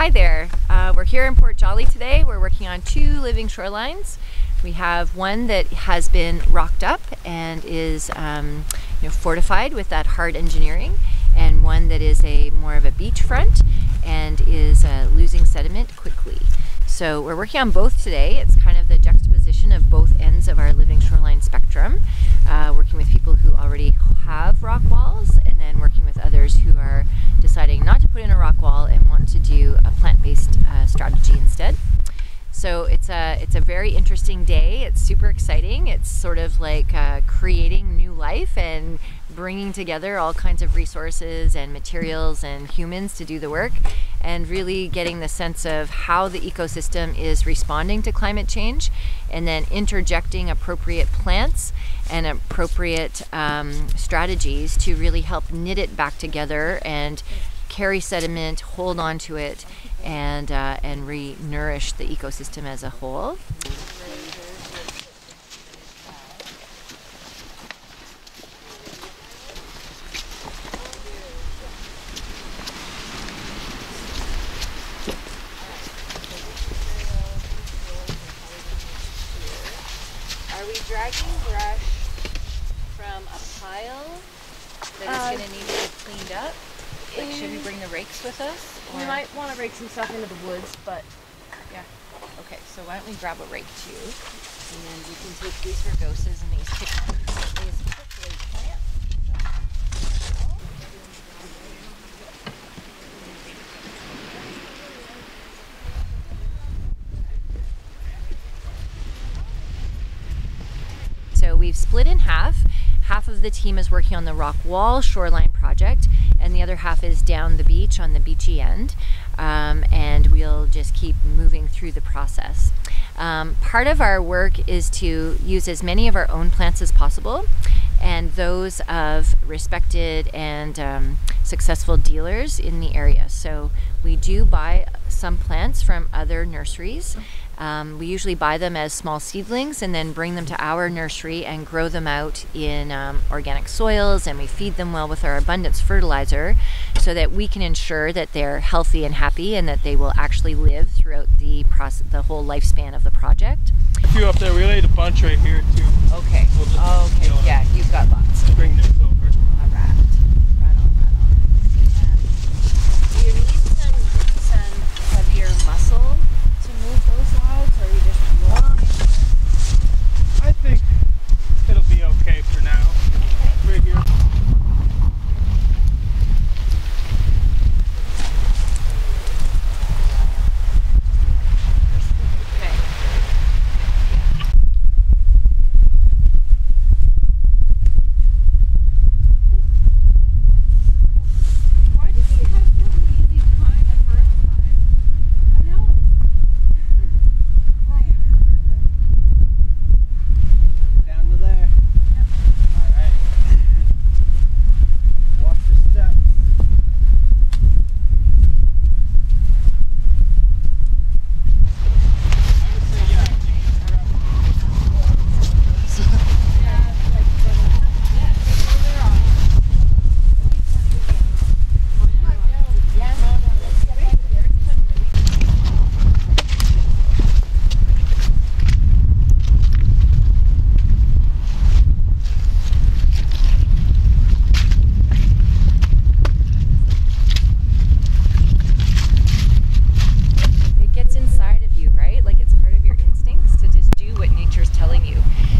Hi there. Uh, we're here in Port Joli today. We're working on two living shorelines. We have one that has been rocked up and is um, you know, fortified with that hard engineering, and one that is a more of a beachfront and is uh, losing sediment quickly. So we're working on both today. It's kind of the juxtaposition of both ends of our living shoreline spectrum, uh, working with people who already have rock walls and then working with others who are deciding not to put in a rock wall and want to do a plant-based uh, strategy instead. So it's a it's a very interesting day. It's super exciting. It's sort of like uh, creating new life and bringing together all kinds of resources and materials and humans to do the work, and really getting the sense of how the ecosystem is responding to climate change, and then interjecting appropriate plants and appropriate um, strategies to really help knit it back together and carry sediment, hold on to it, and, uh, and re-nourish the ecosystem as a whole. Are we dragging brush from a pile that is Uh, going to need to be cleaned up? Like, should we bring the rakes with us? We might want to rake some stuff into the woods, but yeah. Okay, so why don't we grab a rake too, and then we can take these rugosas and these pickles, these prickly plants. So we've split in half. Half of the team is working on the rock wall shoreline project, and the other half is down the beach on the beachy end. Um, and we'll just keep moving through the process. Um, part of our work is to use as many of our own plants as possible and those of respected and um, successful dealers in the area. So we do buy some plants from other nurseries. Um, we usually buy them as small seedlings and then bring them to our nursery and grow them out in um, organic soils and we feed them well with our abundance fertilizer so that we can ensure that they're healthy and happy and that they will actually live throughout the process, the whole lifespan of the project. A few up there. We laid a bunch right here too. Okay. We'll just, Okay. you know, Yeah, you've got lots. Bring over. All right. Right on, right on. Um, do you need some some heavier muscle to move those logs, or are you just rolling? I think it'll be okay for now. Right here. Okay. Why did he have such an easy time the first time? I know. Down to there. All right. Watch your steps. I would say yeah. you can grab it gets inside of you, right? Like it's part of your instincts to just do what nature's telling you.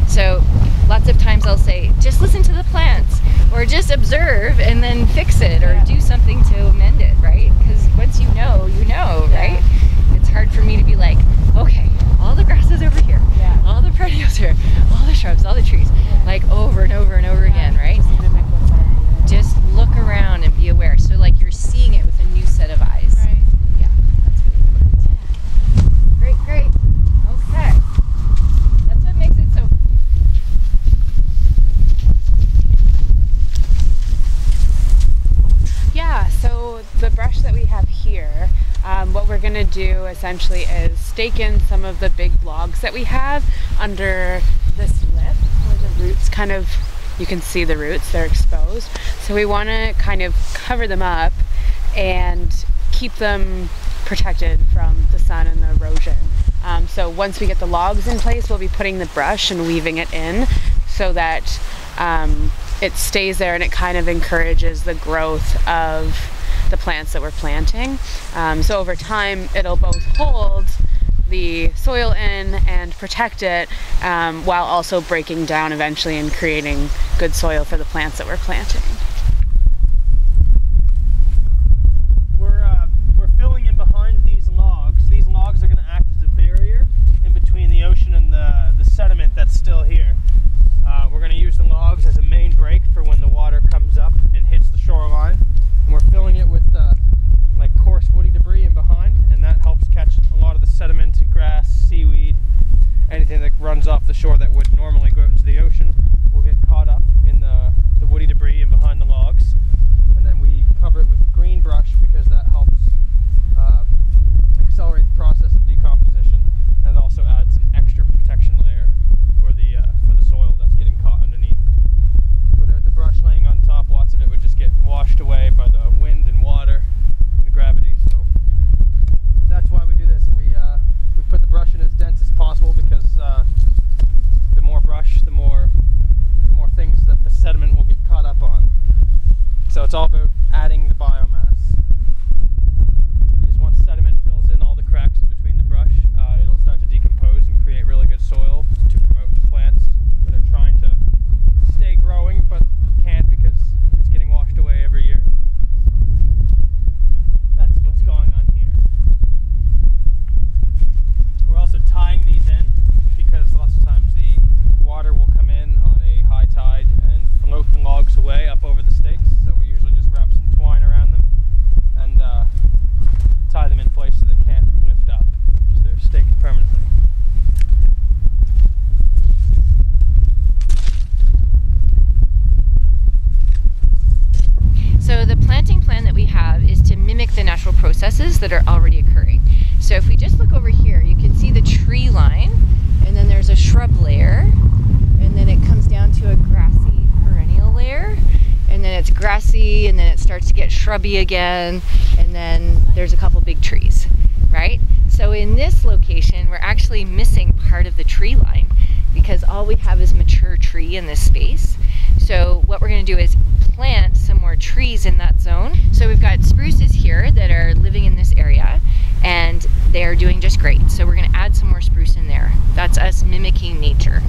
So lots of times I'll say, just listen to the plants or just observe and then fix it or Yeah. do something to amend it, right? Because once you know, you know, Yeah. right? It's hard for me to be like, okay, all the grass is over here, Yeah. all the perennials here, all the shrubs, all the trees, like over and over and over again, right? Just mimic what's already there. Just look around and be aware. So like you're seeing it with a new set of eyes. Right. Yeah, that's really important. Great, great. Okay. That's what makes it so. Yeah, so the brush that we have here, um, what we're gonna do essentially is stake in some of the big logs that we have under this lip where the roots kind of, you can see the roots, they're exposed. So we wanna kind of cover them up and keep them protected from the sun and the erosion. Um, so once we get the logs in place, we'll be putting the brush and weaving it in so that um, it stays there and it kind of encourages the growth of the plants that we're planting. Um, so over time, it'll both hold the soil in and protect it um, while also breaking down eventually and creating good soil for the plants that we're planting. That are already occurring. So if we just look over here, you can see the tree line, and then there's a shrub layer, and then it comes down to a grassy perennial layer, and then it's grassy, and then it starts to get shrubby again, and then there's a couple big trees, right? So in this location, we're actually missing part of the tree line because all we have is mature tree in this space. So what we're going to do is plant some more trees in that zone. So we've got spruces here that are living in this area and they're doing just great. So we're going to add some more spruce in there. That's us mimicking nature.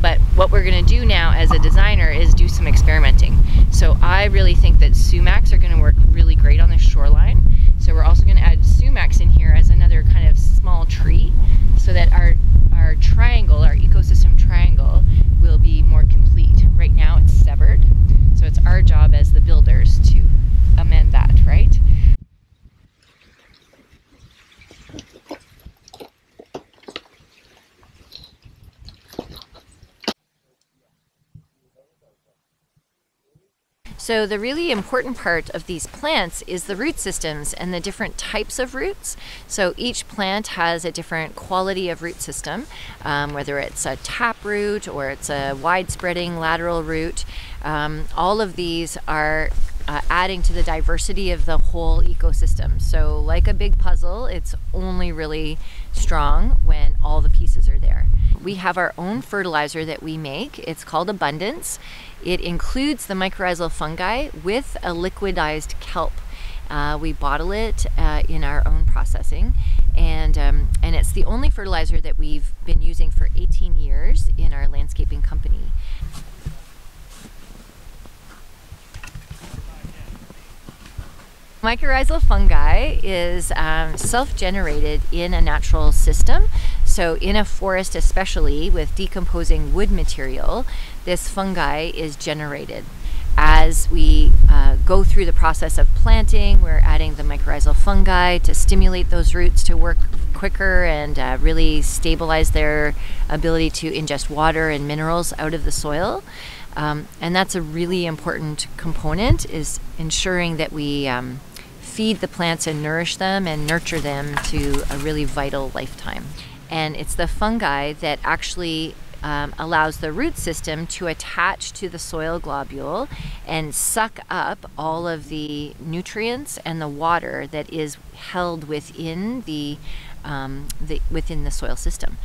But what we're going to do now as a designer is do some experimenting. So I really think that sumacs are going to work really great on this shoreline. So we're also going to add sumacs in here as another kind of small tree so that our our triangle, our ecosystem triangle will be more complete. Right now it's severed. So it's our job as the builders to amend that, right? So the really important part of these plants is the root systems and the different types of roots. So each plant has a different quality of root system, um, whether it's a tap root or it's a wide spreading lateral root. Um, all of these are adding to the diversity of the whole ecosystem. So, like a big puzzle, it's only really strong when all the pieces are there. We have our own fertilizer that we make. It's called Abundance. It includes the mycorrhizal fungi with a liquidized kelp. Uh, we bottle it uh, in our own processing, and um, and it's the only fertilizer that we've been using for 18 years in our landscaping company. Mycorrhizal fungi is um, self-generated in a natural system. So in a forest, especially with decomposing wood material, this fungi is generated. As we uh, go through the process of planting, we're adding the mycorrhizal fungi to stimulate those roots to work quicker and uh, really stabilize their ability to ingest water and minerals out of the soil. Um, and that's a really important component is ensuring that we um, feed the plants and nourish them and nurture them to a really vital lifetime. And it's the fungi that actually um, allows the root system to attach to the soil globule and suck up all of the nutrients and the water that is held within the, um, the within the soil system.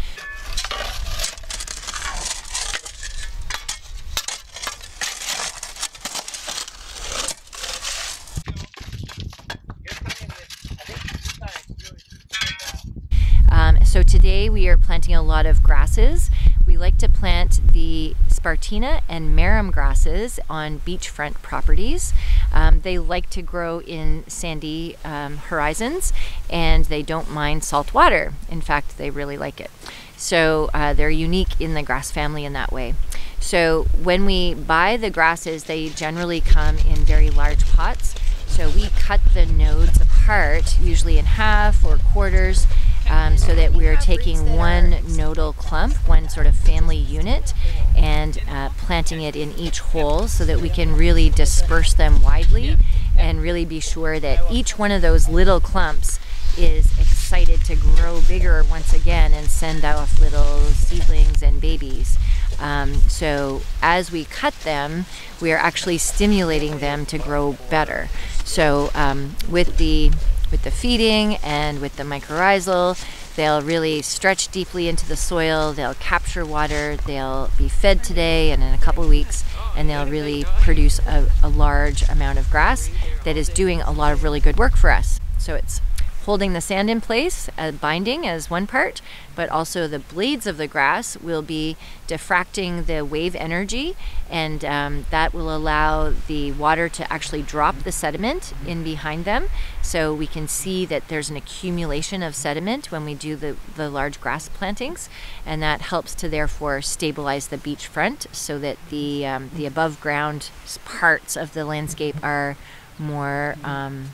Um, so today we are planting a lot of grasses. We like to plant the Spartina and Marram grasses on beachfront properties. Um, they like to grow in sandy um, horizons and they don't mind salt water. In fact, they really like it. So uh, they're unique in the grass family in that way. So when we buy the grasses, they generally come in very large pots. So we cut the nodes apart, usually in half or quarters, um, so that we are taking one nodal clump, one sort of family unit, and uh, planting it in each hole so that we can really disperse them widely and really be sure that each one of those little clumps is excited to grow bigger once again and send off little seedlings and babies. Um, so as we cut them, we are actually stimulating them to grow better. So um, with the with the feeding and with the mycorrhizal, they'll really stretch deeply into the soil. They'll capture water. They'll be fed today and in a couple weeks, and they'll really produce a, a large amount of grass that is doing a lot of really good work for us. So it's holding the sand in place, uh, binding as one part, but also the blades of the grass will be diffracting the wave energy, and um, that will allow the water to actually drop the sediment in behind them. So we can see that there's an accumulation of sediment when we do the, the large grass plantings, and that helps to therefore stabilize the beach front so that the, um, the above ground parts of the landscape are more. Um,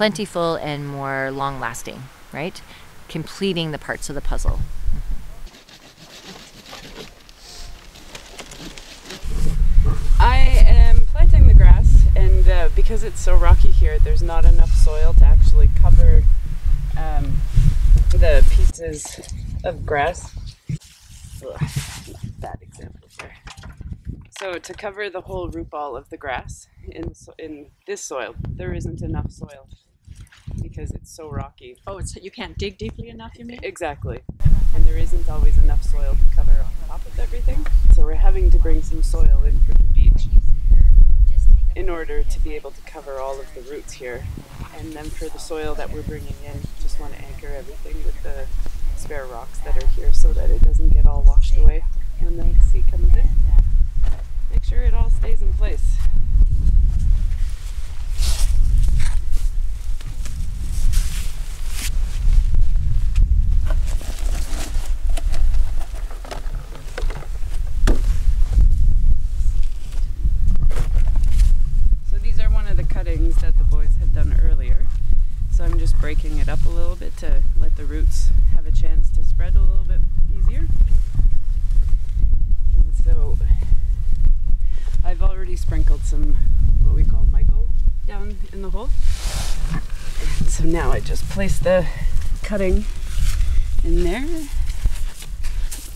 plentiful and more long lasting, right? Completing the parts of the puzzle. I am planting the grass, and uh, because it's so rocky here, there's not enough soil to actually cover um, the pieces of grass. Ugh, bad example there. So to cover the whole root ball of the grass in in this soil, there isn't enough soil because it's so rocky. Oh, it's, you can't dig deeply enough, you mean? Exactly. And there isn't always enough soil to cover on top of everything. So we're having to bring some soil in from the beach in order to be able to cover all of the roots here. And then for the soil that we're bringing in, just want to anchor everything with the spare rocks that are here so that it doesn't get all washed away when the sea comes in. Make sure it all stays in place. So these are one of the cuttings that the boys had done earlier. So I'm just breaking it up a little bit to let the roots have a chance to spread a little bit easier. And so I've already sprinkled some what we call myco down in the hole. And so now I just place the cutting in there.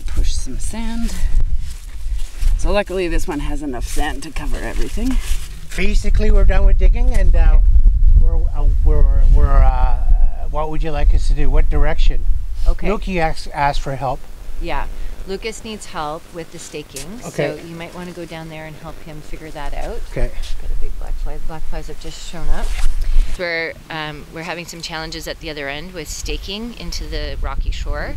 Push some sand. So luckily this one has enough sand to cover everything. basically we're done with digging and uh, we're, uh, we're, we're uh, what would you like us to do what direction Okay. Loki asked, asked for help Yeah. Lucas needs help with the staking, Okay. so you might want to go down there and help him figure that out. okay Got a big black fly. Black flies have just shown up. We're um, we're having some challenges at the other end with staking into the rocky shore.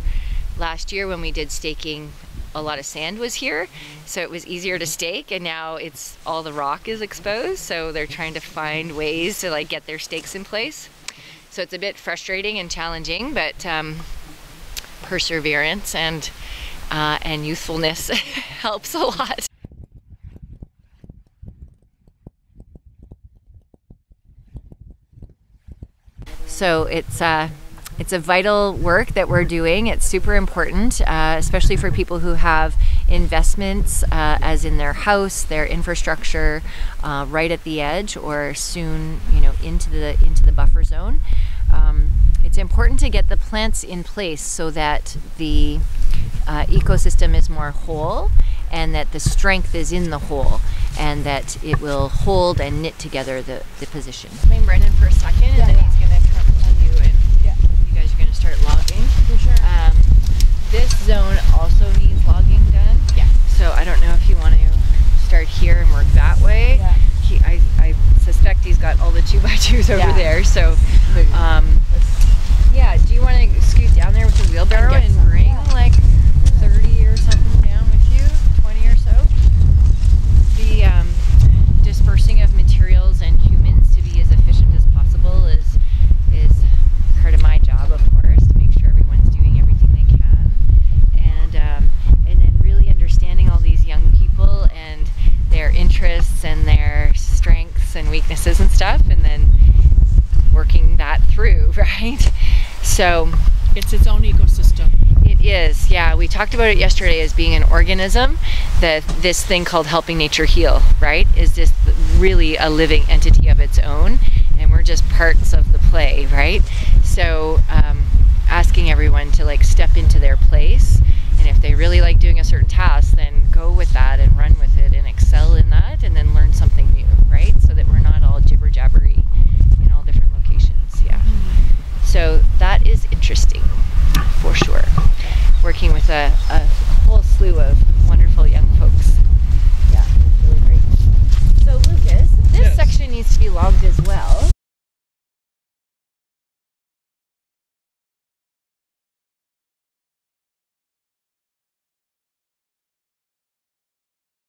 Last year when we did staking, a lot of sand was here, so it was easier to stake, and now it's all the rock is exposed. So they're trying to find ways to like get their stakes in place. So it's a bit frustrating and challenging, but um, perseverance and uh, and youthfulness helps a lot. So it's uh, it's a vital work that we're doing. It's super important, uh, especially for people who have investments, uh, as in their house, their infrastructure, uh, right at the edge, or soon, you know, into the into the buffer zone. Um, it's important to get the plants in place so that the uh, ecosystem is more whole and that the strength is in the whole and that it will hold and knit together the, the position. Blame Brendan for a second and then he's going to come on you and you guys are going to start logging. For sure. Um, this zone also needs logging done. Yeah. So I don't know if you want to start here and work that way. Yeah. He, I, I suspect he's got all the two by twos over Yeah. there. So, um, yeah. Do you want to scoot down there with the wheelbarrow and, bring yeah. like 30 or something down with you? 20 or so? The um, dispersing of materials and humans to be as efficient as possible is is part of my job, of course, to make sure everyone's doing everything they can, and um, and then really understanding all these young people and their interests and their strengths and weaknesses and stuff, and then working that through, right? So It's its own ecosystem. it is, yeah. We talked about it yesterday as being an organism. That this thing called helping nature heal, right, is just really a living entity of its own, and we're just parts of the play, right? So, um, asking everyone to like step into their place, and if they really like doing a certain task, then go with